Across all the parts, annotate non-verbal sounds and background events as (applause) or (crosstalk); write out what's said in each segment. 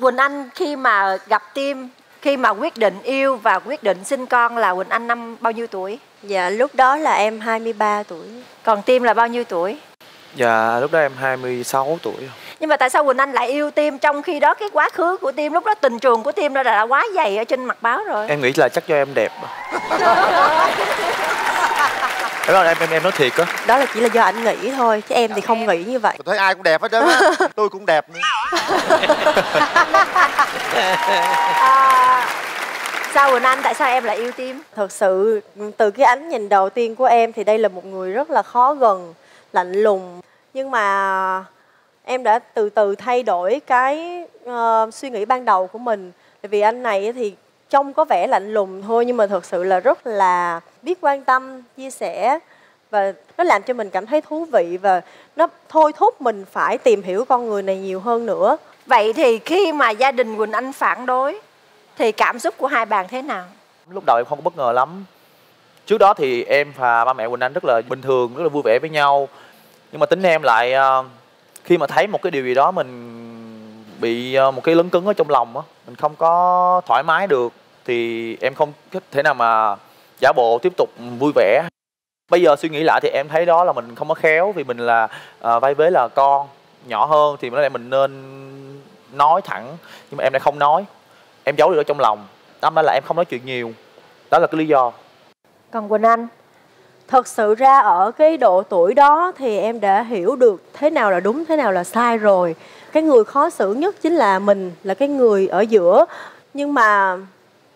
Quỳnh Anh khi mà gặp Tim khi mà quyết định yêu và quyết định sinh con là Quỳnh Anh năm bao nhiêu tuổi? Dạ lúc đó là em 23 tuổi. Còn Tim là bao nhiêu tuổi? Dạ lúc đó em 26 tuổi Nhưng mà tại sao Quỳnh Anh lại yêu Tim trong khi đó cái quá khứ của Tim lúc đó tình trường của Tim đã đã quá dày ở trên mặt báo rồi. Em nghĩ là chắc do em đẹp (laughs) Đúng rồi, em em em nói thiệt á Đó là chỉ là do anh nghĩ thôi chứ em thì không nghĩ như vậy. tôi thấy ai cũng đẹp hết trơn á (laughs) tôi cũng đẹp nữa À, sao Quỳnh Anh tại sao em lại yêu Tim? Thật sự từ cái ánh nhìn đầu tiên của em thì đây là một người rất là khó gần, lạnh lùng. Nhưng mà em đã từ từ thay đổi cái ờ, suy nghĩ ban đầu của mình. Tại vì anh này thì trông có vẻ lạnh lùng thôi nhưng mà thật sự là rất là biết quan tâm, chia sẻ và nó làm cho mình cảm thấy thú vị và nó thôi thúc mình phải tìm hiểu con người này nhiều hơn nữa. Vậy thì khi mà gia đình Quỳnh Anh phản đối thì cảm xúc của hai bạn thế nào? Lúc đầu em không có bất ngờ lắm Trước đó thì em và ba mẹ Quỳnh Anh rất là bình thường, rất là vui vẻ với nhau Nhưng mà tính em lại ờ, khi mà thấy một cái điều gì đó mình bị ờ, một cái lấn cứng ở trong lòng á Mình không có thoải mái được Thì em không thể nào mà giả bộ tiếp tục vui vẻ Bây giờ suy nghĩ lại thì em thấy đó là mình không có khéo Vì mình là uh, vai vế là con nhỏ hơn thì có lẽ mình nên nói thẳng. Nhưng mà em lại không nói. Em giấu được ở trong lòng. Đâm ra là em không nói chuyện nhiều. Đó là cái lý do. Còn Quỳnh Anh Thật sự ra ở cái độ tuổi đó thì em đã hiểu được thế nào là đúng, thế nào là sai rồi. Cái người khó xử nhất chính là mình, là cái người ở giữa. Nhưng mà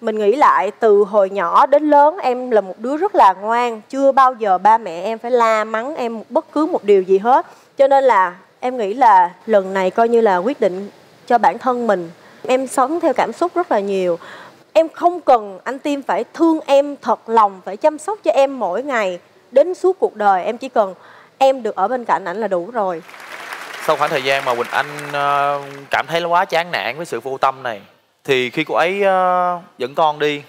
mình nghĩ lại từ hồi nhỏ đến lớn em là một đứa rất là ngoan, chưa bao giờ ba mẹ em phải la mắng em bất cứ một điều gì hết. Cho nên là em nghĩ là lần này coi như là quyết định cho bản thân mình. Em sống theo cảm xúc rất là nhiều em không cần anh tim phải thương em thật lòng phải chăm sóc cho em mỗi ngày đến suốt cuộc đời em chỉ cần em được ở bên cạnh ảnh là đủ rồi Sau khoảng thời gian mà Quỳnh Anh ờ, cảm thấy quá chán nản với sự vô tâm này thì khi cô ấy uh, dẫn con đi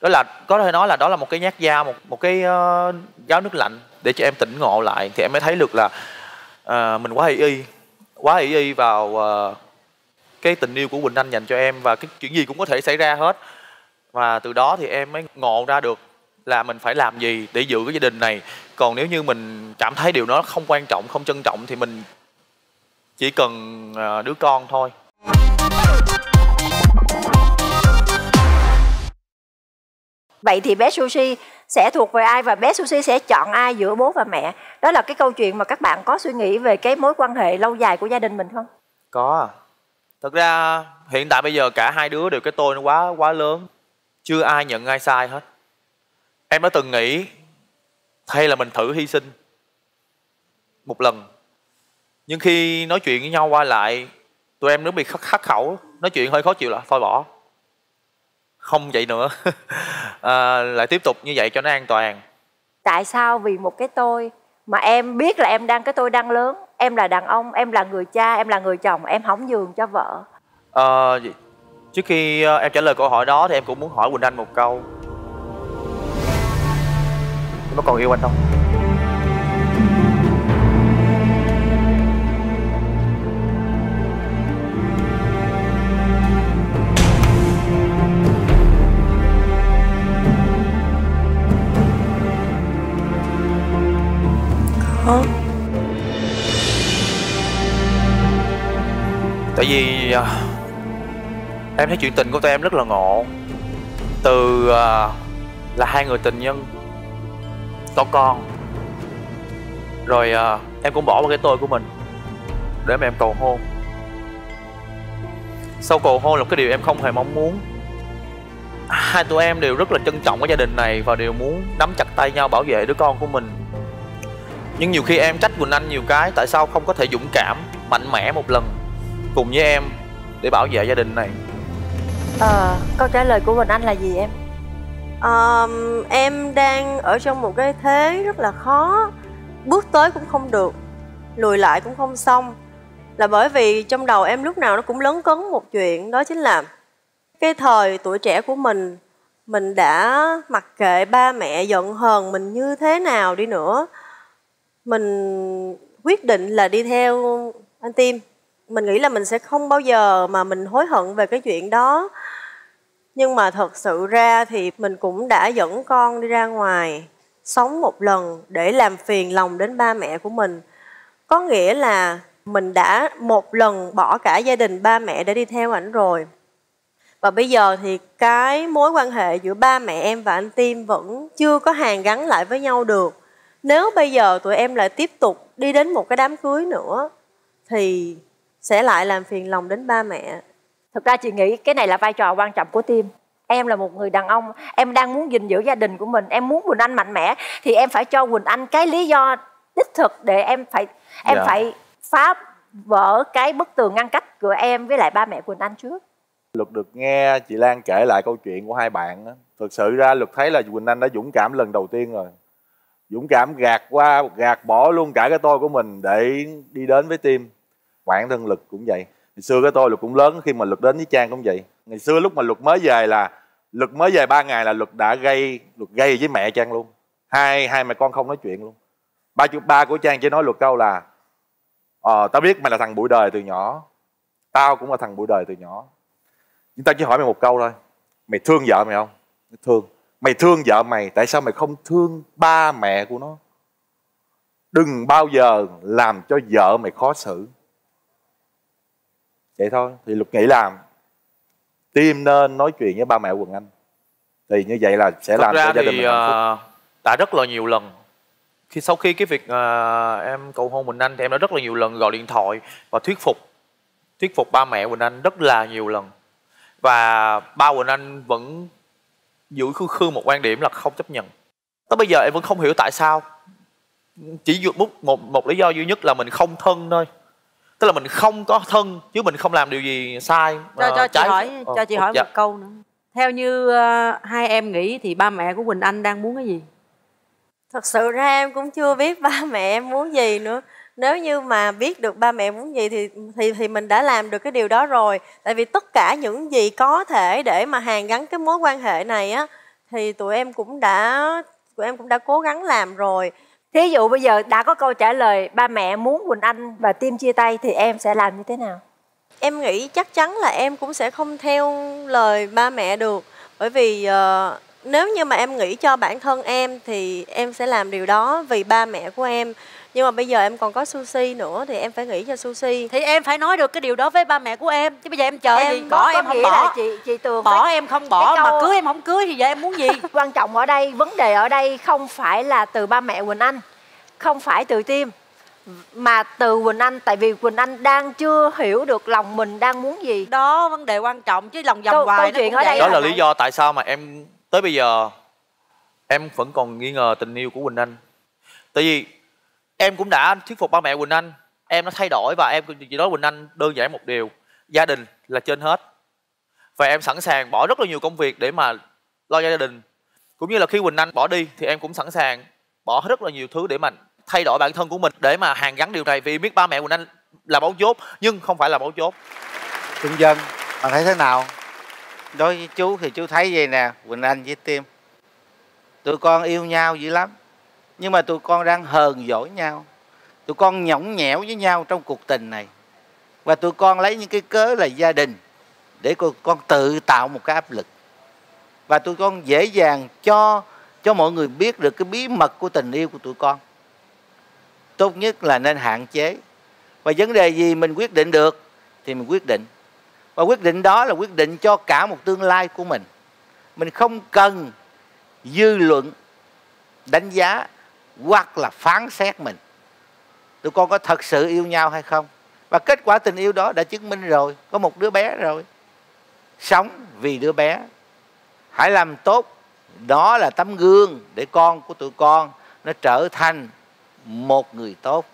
Đó là có thể nói là đó là một cái nhát dao, một một cái uh, gáo nước lạnh Để cho em tỉnh ngộ lại. Thì em mới thấy được là uh, mình quá y y Quá y y vào uh, cái tình yêu của Quỳnh Anh dành cho em Và cái chuyện gì cũng có thể xảy ra hết. Và từ đó thì em mới ngộ ra được là mình phải làm gì để giữ cái gia đình này. Còn nếu như mình cảm thấy điều đó không quan trọng không trân trọng thì mình chỉ cần đứa con thôi. Vậy thì bé Sushi sẽ thuộc về ai và bé Sushi sẽ chọn ai giữa bố và mẹ? Đó là cái câu chuyện mà các bạn có suy nghĩ về cái mối quan hệ lâu dài của gia đình mình không? có. Thật ra hiện tại bây giờ cả hai đứa đều cái tôi nó quá quá lớn. Chưa ai nhận ai sai hết. Em đã từng nghĩ hay là mình thử hy sinh một lần. Nhưng khi nói chuyện với nhau qua lại tụi em nó bị khắc, khắc khẩu nói chuyện hơi khó chịu là thôi bỏ không vậy nữa. (laughs) À, lại tiếp tục như vậy cho nó an toàn. Tại sao? Vì một cái tôi mà em biết là em đang cái tôi đang lớn, em là đàn ông, em là người cha, em là người chồng, em không nhường cho vợ. Ờ, trước khi ờ, em trả lời câu hỏi đó thì em cũng muốn hỏi Quỳnh Anh một câu. Em có còn yêu anh không? Tại vì à, em thấy chuyện tình của tụi em rất là ngộ. Từ à, là hai người tình nhân Có con Rồi à, em cũng bỏ qua cái tôi của mình Để mà em cầu hôn. Sau cầu hôn là một cái điều em không hề mong muốn. Hai tụi em đều rất là trân trọng cái gia đình này Và đều muốn nắm chặt tay nhau bảo vệ đứa con của mình. Nhưng nhiều khi em trách Quỳnh Anh nhiều cái Tại sao không có thể dũng cảm, mạnh mẽ một lần? Cùng với em để bảo vệ gia đình này. Ờ, câu trả lời của Quỳnh Anh là gì em? Ờm, em đang ở trong một cái thế rất là khó. Bước tới cũng không được lùi lại cũng không xong. Là bởi vì trong đầu em lúc nào nó cũng lấn cấn một chuyện đó chính là cái thời tuổi trẻ của mình mình đã mặc kệ ba mẹ giận hờn mình như thế nào đi nữa. Mình quyết định là đi theo anh tim mình nghĩ là mình sẽ không bao giờ mà mình hối hận về cái chuyện đó. Nhưng mà thật sự ra thì mình cũng đã dẫn con đi ra ngoài sống một lần để làm phiền lòng đến ba mẹ của mình. Có nghĩa là mình đã một lần bỏ cả gia đình ba mẹ để đi theo ảnh rồi. Và bây giờ thì cái mối quan hệ giữa ba mẹ em và anh Tim vẫn chưa có hàn gắn lại với nhau được. Nếu bây giờ tụi em lại tiếp tục đi đến một cái đám cưới nữa, thì sẽ lại làm phiền lòng đến ba mẹ. Thực ra chị nghĩ cái này là vai trò quan trọng của Tim. Em là một người đàn ông em đang muốn gìn giữ gia đình của mình em muốn quỳnh anh mạnh mẽ thì em phải cho quỳnh anh cái lý do đích thực để em phải em dạ. phải phá vỡ cái bức tường ngăn cách của em với lại ba mẹ quỳnh anh trước. Luật được nghe chị lan kể lại câu chuyện của hai bạn đó. thực sự ra luật thấy là quỳnh anh đã dũng cảm lần đầu tiên rồi. Dũng cảm gạt qua gạt bỏ luôn cả cái tôi của mình để đi đến với team bản thân lực cũng vậy. Ngày xưa cái tôi lực cũng lớn, khi mà lực đến với trang cũng vậy. Ngày xưa lúc mà luật mới về là, luật mới về ba ngày là luật đã gây, luật gây với mẹ trang luôn. Hai hai mẹ con không nói chuyện luôn. Ba chú, ba của trang chỉ nói luật câu là ờ tao biết mày là thằng bụi đời từ nhỏ. Tao cũng là thằng bụi đời từ nhỏ. Nhưng tao chỉ hỏi mày một câu thôi. Mày thương vợ mày không? Thương. Mày thương vợ mày? Tại sao mày không thương ba mẹ của nó? Đừng bao giờ làm cho vợ mày khó xử vậy thôi thì luật nghĩ làm. Tim nên nói chuyện với ba mẹ quần anh. Thì như vậy là sẽ Thật làm ra cho gia đình thì, mình hạnh phúc. uh, đã rất là nhiều lần. Khi sau khi cái việc uh, em cầu hôn Quỳnh Anh thì em đã rất là nhiều lần gọi điện thoại và thuyết phục thuyết phục ba mẹ Quỳnh Anh rất là nhiều lần. Và ba Quỳnh Anh vẫn giữ khư khư một quan điểm là không chấp nhận. Tới bây giờ em vẫn không hiểu tại sao. Chỉ một một một lý do duy nhất là mình không thân thôi tức là mình không có thân chứ mình không làm điều gì sai cho cho uh, chị hỏi ờ, cho chị hỏi dạ. một câu nữa. Theo như uh, hai em nghĩ thì ba mẹ của quỳnh anh đang muốn cái gì? Thật sự ra em cũng chưa biết ba mẹ em muốn gì nữa. Nếu như mà biết được ba mẹ muốn gì thì thì thì mình đã làm được cái điều đó rồi. Tại vì tất cả những gì có thể để mà hàn gắn cái mối quan hệ này á thì tụi em cũng đã tụi em cũng đã cố gắng làm rồi thí dụ bây giờ đã có câu trả lời ba mẹ muốn quỳnh anh và tim chia tay thì em sẽ làm như thế nào? Em nghĩ chắc chắn là em cũng sẽ không theo lời ba mẹ được. Bởi vì uh, nếu như mà em nghĩ cho bản thân em thì em sẽ làm điều đó vì ba mẹ của em nhưng mà bây giờ em còn có sushi nữa thì em phải nghĩ cho sushi. Thì em phải nói được cái điều đó với ba mẹ của em. Chứ bây giờ em chờ em gì? bỏ em không bỏ. chị chị tường bỏ phải, em không bỏ câu... mà cưới em không cưới thì giờ em muốn gì? (laughs) Quan trọng ở đây vấn đề ở đây không phải là từ ba mẹ quỳnh anh không phải từ tim mà từ Quỳnh Anh. Tại vì Quỳnh Anh đang chưa hiểu được lòng mình đang muốn gì. Đó vấn đề quan trọng chứ lòng vòng câu, hoài câu chuyện nó ở đây đó là là lý do tại sao mà em tới bây giờ em vẫn còn nghi ngờ tình yêu của Quỳnh Anh. Tại vì em cũng đã thuyết phục ba mẹ Quỳnh Anh em đã thay đổi và em chỉ nói Quỳnh Anh đơn giản một điều gia đình là trên hết và em sẵn sàng bỏ rất là nhiều công việc để mà lo gia đình cũng như là khi Quỳnh Anh bỏ đi thì em cũng sẵn sàng bỏ rất là nhiều thứ để mà thay đổi bản thân của mình để mà hàn gắn điều này vì biết ba mẹ Quỳnh Anh là máu chốt nhưng không phải là máu chốt Trung Dân, bạn thấy thế nào? Đối với chú thì chú thấy vậy nè, Quỳnh Anh với Tim. Tụi con yêu nhau dữ lắm. Nhưng mà tụi con đang hờn dỗi nhau. Tụi con nhõng nhẽo với nhau trong cuộc tình này. Và tụi con lấy những cái cớ là gia đình để con, con tự tạo một cái áp lực. Và tụi con dễ dàng cho cho mọi người biết được cái bí mật của tình yêu của tụi con. Tốt nhất là nên hạn chế. Và vấn đề gì mình quyết định được thì mình quyết định và quyết định đó là quyết định cho cả một tương lai của mình mình không cần dư luận đánh giá hoặc là phán xét mình. Tụi con có thật sự yêu nhau hay không? Và kết quả tình yêu đó đã chứng minh rồi, có một đứa bé rồi. Sống vì đứa bé. Hãy làm tốt, đó là tấm gương để con của tụi con nó trở thành một người tốt.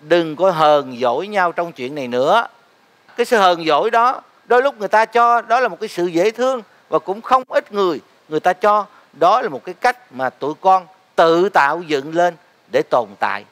Đừng có hờn dỗi nhau trong chuyện này nữa. Cái sự hờn dỗi đó, đôi lúc người ta cho đó là một cái sự dễ thương và cũng không ít người người ta cho đó là một cái cách mà tụi con tự tạo dựng lên để tồn tại.